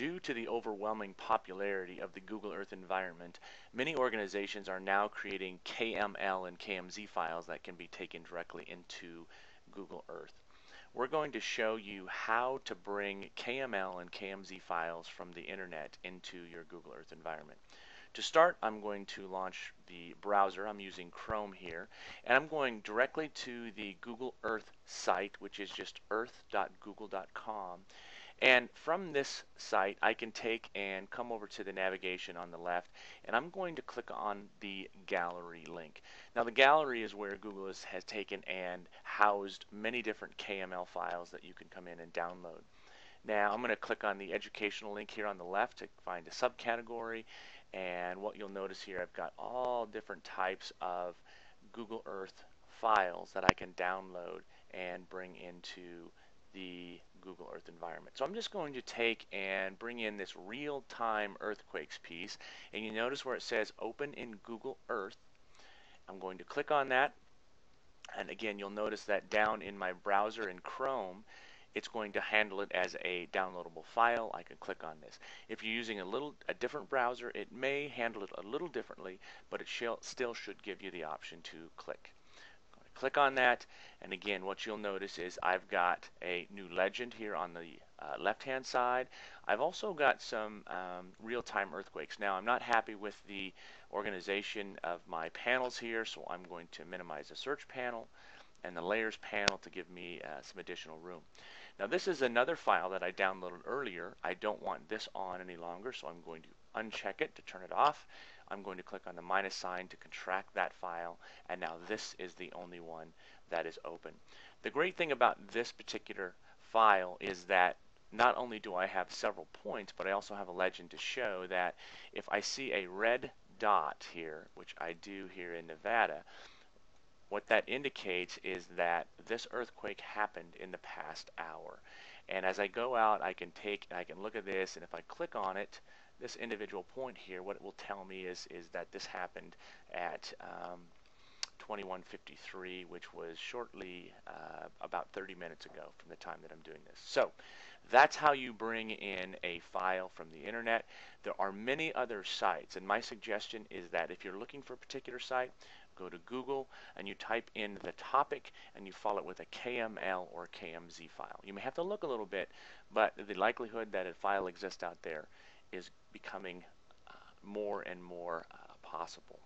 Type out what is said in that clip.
Due to the overwhelming popularity of the Google Earth environment, many organizations are now creating KML and KMZ files that can be taken directly into Google Earth. We're going to show you how to bring KML and KMZ files from the internet into your Google Earth environment. To start, I'm going to launch the browser. I'm using Chrome here, and I'm going directly to the Google Earth site, which is just earth.google.com. And from this site, I can take and come over to the navigation on the left, and I'm going to click on the gallery link. Now the gallery is where Google has, has taken and housed many different KML files that you can come in and download. Now I'm going to click on the educational link here on the left to find a subcategory, and what you'll notice here, I've got all different types of Google Earth files that I can download and bring into the Google Earth environment. So I'm just going to take and bring in this real-time earthquakes piece and you notice where it says open in Google Earth. I'm going to click on that and again you'll notice that down in my browser in Chrome it's going to handle it as a downloadable file. I can click on this. If you're using a little a different browser it may handle it a little differently but it still should give you the option to click click on that and again what you'll notice is I've got a new legend here on the uh, left hand side. I've also got some um, real-time earthquakes. Now I'm not happy with the organization of my panels here so I'm going to minimize the search panel and the layers panel to give me uh, some additional room. Now this is another file that I downloaded earlier. I don't want this on any longer so I'm going to uncheck it to turn it off I'm going to click on the minus sign to contract that file and now this is the only one that is open. The great thing about this particular file is that not only do I have several points but I also have a legend to show that if I see a red dot here which I do here in Nevada what that indicates is that this earthquake happened in the past hour and as I go out I can take I can look at this and if I click on it this individual point here, what it will tell me is, is that this happened at um, 2153, which was shortly uh, about 30 minutes ago from the time that I'm doing this. So that's how you bring in a file from the internet. There are many other sites, and my suggestion is that if you're looking for a particular site, go to Google and you type in the topic and you follow it with a KML or KMZ file. You may have to look a little bit, but the likelihood that a file exists out there is becoming uh, more and more uh, possible.